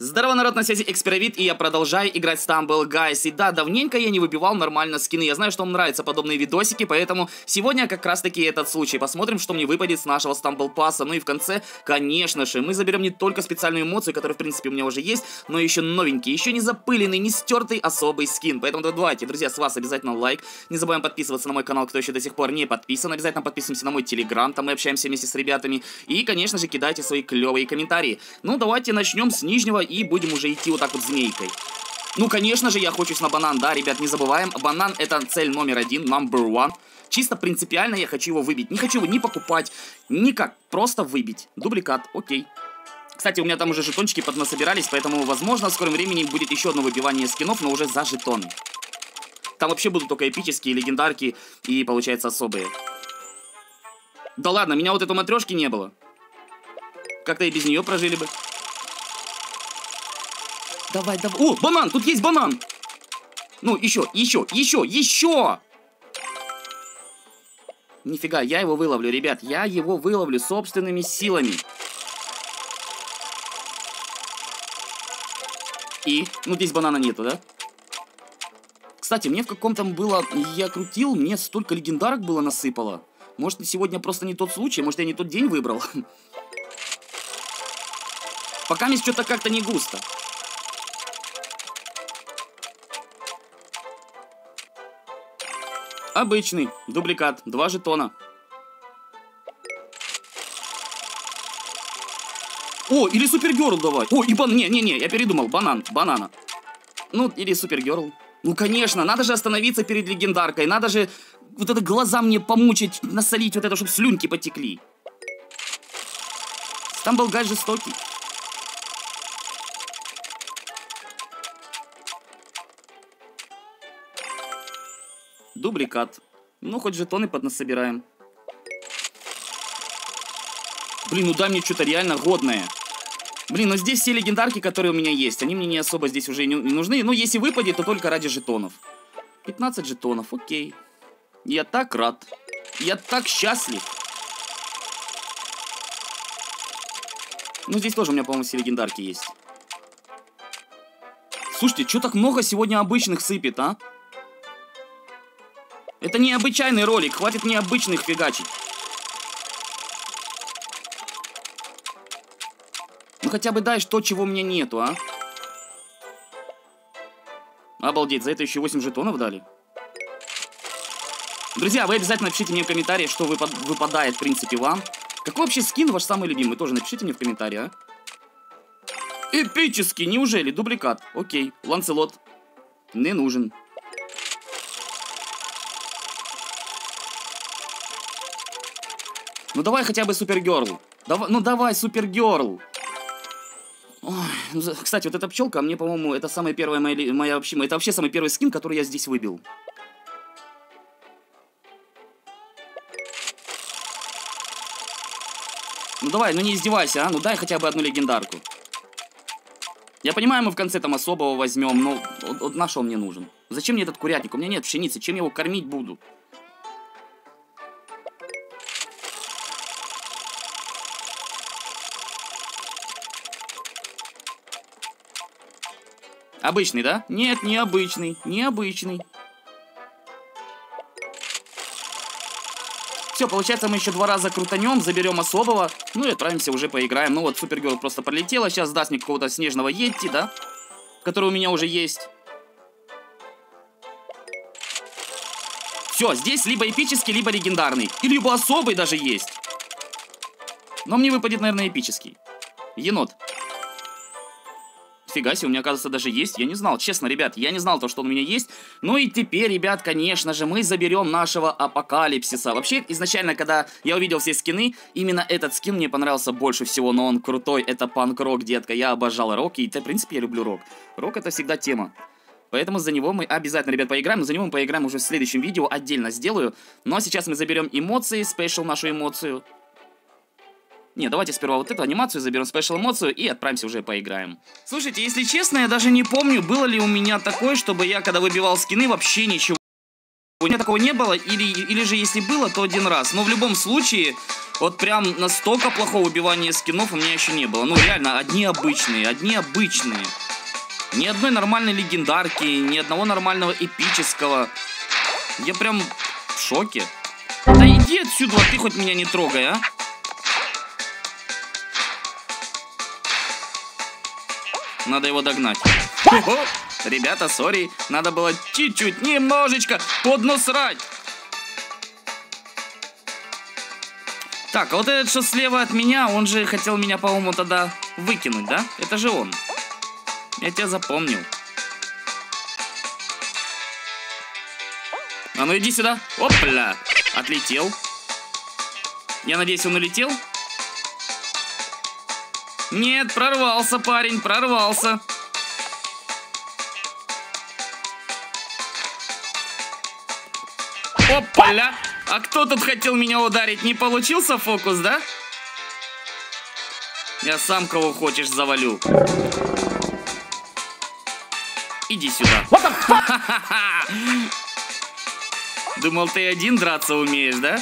Здорово, народ, на связи Эксперовид, и я продолжаю играть Stumble Guys. И да, давненько я не выбивал нормально скины. Я знаю, что вам нравятся подобные видосики, поэтому сегодня как раз таки этот случай. Посмотрим, что мне выпадет с нашего Stumble Пасса. Ну и в конце, конечно же, мы заберем не только специальную эмоцию, которая, в принципе, у меня уже есть, но еще новенький, еще не запыленный, не стертый особый скин. Поэтому давайте, друзья, с вас обязательно лайк. Не забываем подписываться на мой канал, кто еще до сих пор не подписан. Обязательно подписываемся на мой телеграм, там мы общаемся вместе с ребятами. И, конечно же, кидайте свои клевые комментарии. Ну, давайте начнем с нижнего и будем уже идти вот так вот змейкой. Ну, конечно же, я хочусь на банан, да, ребят, не забываем. Банан это цель номер один, number one. Чисто принципиально я хочу его выбить. Не хочу его ни покупать, никак. Просто выбить. Дубликат, окей. Кстати, у меня там уже жетончики поднасобирались, поэтому, возможно, в скором времени будет еще одно выбивание скинов, но уже за жетоны. Там вообще будут только эпические, легендарки и, получается, особые. Да ладно, меня вот этой матрешки не было. Как-то и без нее прожили бы. Давай, давай. О, банан! Тут есть банан! Ну, еще, еще, еще, еще! Нифига, я его выловлю, ребят. Я его выловлю собственными силами. И? Ну, здесь банана нету, да? Кстати, мне в каком-то было... Я крутил, мне столько легендарок было насыпало. Может, сегодня просто не тот случай, может, я не тот день выбрал. Пока мне что-то как-то не густо. Обычный, дубликат, два жетона. О, или Супергерл давай. О, и бан... Не-не-не, я передумал. Банан, банана. Ну, или Супергерл. Ну, конечно, надо же остановиться перед легендаркой. Надо же вот это глаза мне помучить, насолить вот это, чтобы слюнки потекли. Стамблгай жестокий. Дубликат. Ну, хоть жетоны поднасобираем. Блин, ну дай мне что-то реально годное. Блин, ну здесь все легендарки, которые у меня есть, они мне не особо здесь уже не, не нужны. Ну, если выпадет, то только ради жетонов. 15 жетонов, окей. Я так рад. Я так счастлив. Ну, здесь тоже у меня, по-моему, все легендарки есть. Слушайте, что так много сегодня обычных сыпет, а? Это необычайный ролик, хватит необычных фигачить. Ну хотя бы дай то, чего у меня нету, а? Обалдеть, за это еще 8 жетонов дали. Друзья, вы обязательно напишите мне в комментарии, что выпад выпадает, в принципе, вам. Какой вообще скин ваш самый любимый? Тоже напишите мне в комментарии, а? Эпический, неужели? Дубликат. Окей, Ланцелот. Не нужен. Ну давай хотя бы Супергерл. Давай, ну давай Супергерл. Ну, кстати, вот эта пчелка, мне, по-моему, это самая первая моя, моя вообще, это вообще самый первый скин, который я здесь выбил. Ну давай, ну не издевайся, а, ну дай хотя бы одну легендарку. Я понимаю, мы в конце там особого возьмем, но вот, вот на что он мне нужен? Зачем мне этот курятник? У меня нет пшеницы, чем я его кормить буду? Обычный, да? Нет, необычный, необычный. Все, получается, мы еще два раза крутанем, заберем особого, ну и отправимся уже поиграем. Ну вот, Супергерл просто пролетела, сейчас даст мне какого-то снежного Йетти, да? Который у меня уже есть. Все, здесь либо эпический, либо легендарный. И либо особый даже есть. Но мне выпадет, наверное, эпический. Енот. Фига себе, у меня, оказывается, даже есть. Я не знал, честно, ребят, я не знал то, что он у меня есть. Ну и теперь, ребят, конечно же, мы заберем нашего апокалипсиса. Вообще, изначально, когда я увидел все скины, именно этот скин мне понравился больше всего, но он крутой. Это панк-рок, детка. Я обожал рок, и, в принципе, я люблю рок. Рок это всегда тема. Поэтому за него мы обязательно, ребят, поиграем. Но за него мы поиграем уже в следующем видео, отдельно сделаю. Ну а сейчас мы заберем эмоции, спешл нашу эмоцию. Не, давайте сперва вот эту анимацию заберем, спешл эмоцию и отправимся уже поиграем. Слушайте, если честно, я даже не помню, было ли у меня такое, чтобы я, когда выбивал скины, вообще ничего... У меня такого не было, или, или же если было, то один раз. Но в любом случае, Вот прям настолько плохого убивания скинов у меня еще не было. Ну, реально, одни обычные, одни обычные. Ни одной нормальной легендарки, ни одного нормального эпического. Я прям в шоке. Да иди отсюда, а ты хоть меня не трогай, а. Надо его догнать. Хо-хо! Ребята, сори, надо было чуть-чуть, немножечко под нос срать. Так, а вот этот, что слева от меня, он же хотел меня, по-моему, тогда выкинуть, да? Это же он. Я тебя запомнил. А ну иди сюда. Опля. Отлетел. Я надеюсь, он улетел? Нет, прорвался парень, прорвался. Опаля! А кто тут хотел меня ударить? Не получился фокус, да? Я сам кого хочешь завалю. Иди сюда. Думал, ты один драться умеешь, да?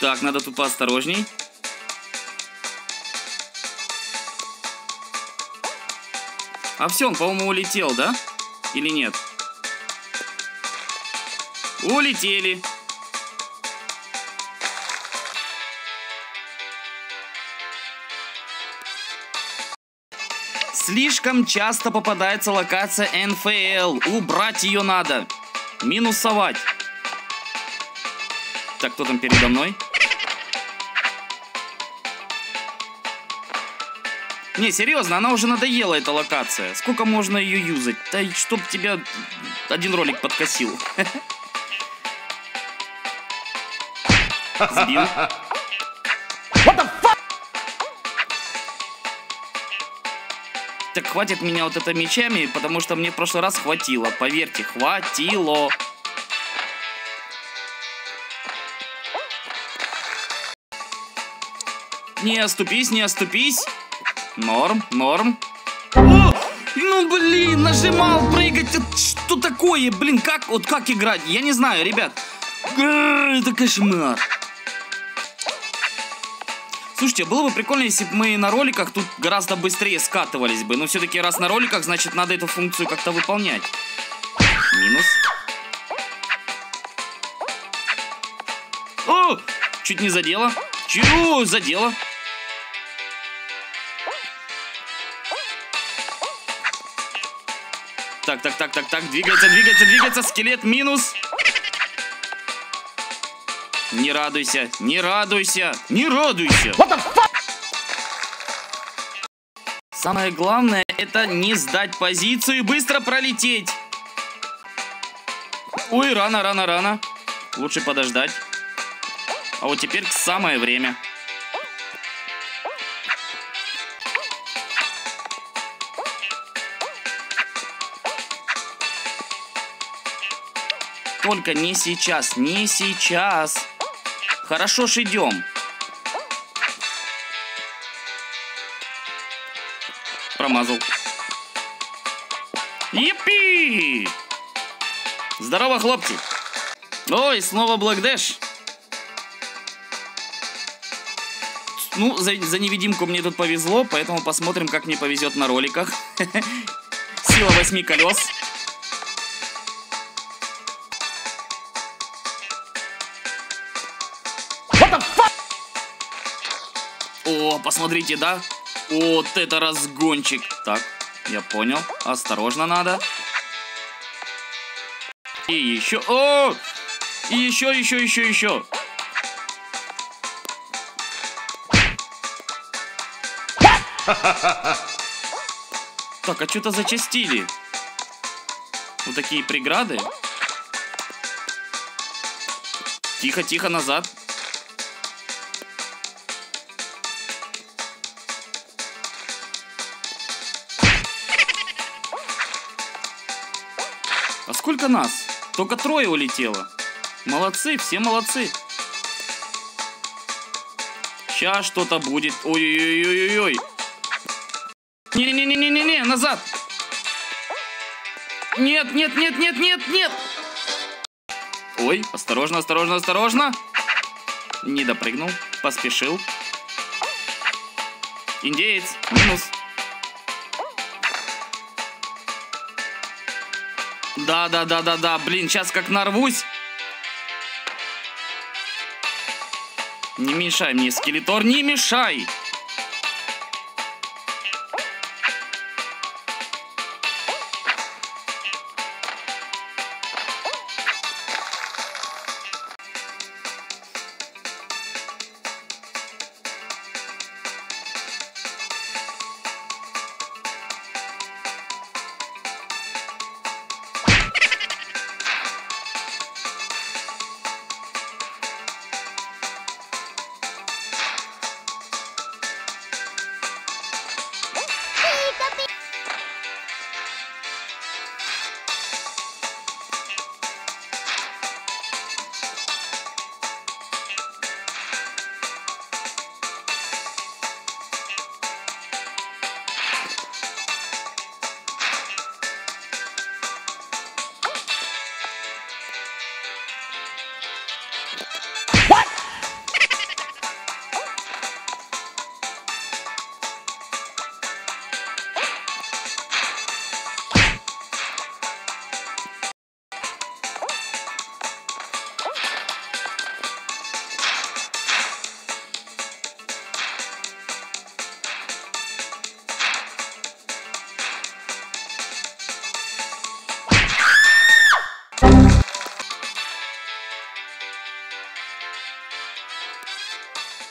Так, надо тут поосторожней. А все, он, по-моему, улетел, да? Или нет? Улетели. Слишком часто попадается локация НФЛ. Убрать ее надо. Минусовать. Так, кто там передо мной? Не, серьезно, она уже надоела, эта локация. Сколько можно ее юзать? Да чтоб тебя один ролик подкосил. Сбил. Так хватит меня вот это мечами, потому что мне в прошлый раз хватило. Поверьте, хватило. Не оступись, не оступись. Норм, норм. О! Ну, блин, нажимал прыгать. Что такое, блин, как, вот как играть? Я не знаю, ребят. Это кошмар. Слушайте, было бы прикольно, если бы мы на роликах тут гораздо быстрее скатывались бы. Но все-таки раз на роликах, значит, надо эту функцию как-то выполнять. Минус. О! Чуть не задело. Чего задело? Так, так, так, так, так. Двигается, двигается, двигается. Скелет минус. Не радуйся, не радуйся, не радуйся. Самое главное, это не сдать позицию и быстро пролететь. Ой, рано, рано, рано. Лучше подождать. А вот теперь самое время. Только не сейчас, не сейчас. Хорошо ж идем. Промазал. Епи! Здорово, хлопцы. Ой, снова Блэкдэш. Ну, за, за невидимку мне тут повезло, поэтому посмотрим, как мне повезет на роликах. Сила восьми колес. О, посмотрите, да? Вот это разгончик. Так, я понял. Осторожно надо. И еще... О! И еще, еще, еще, еще. Так, а что-то зачастили. Вот такие преграды. Тихо, тихо, назад. Сколько нас? Только трое улетело. Молодцы, все молодцы. Сейчас что-то будет. Ой-ой-ой-ой-ой. Не-не-не-не-не-не, назад. Нет, нет, нет, нет, нет, нет! Ой, осторожно, осторожно, осторожно! Не допрыгнул, поспешил. Индеец, минус. Да, да, да, да, да, блин, сейчас как нарвусь. Не мешай мне, скелетор, не мешай!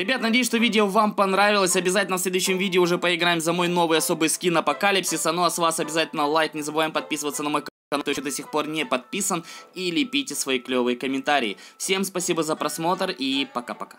Ребят, надеюсь, что видео вам понравилось. Обязательно в следующем видео уже поиграем за мой новый особый скин Апокалипсиса. Ну а с вас обязательно лайк, не забываем подписываться на мой канал, кто еще до сих пор не подписан. И лепите свои клевые комментарии. Всем спасибо за просмотр и пока-пока.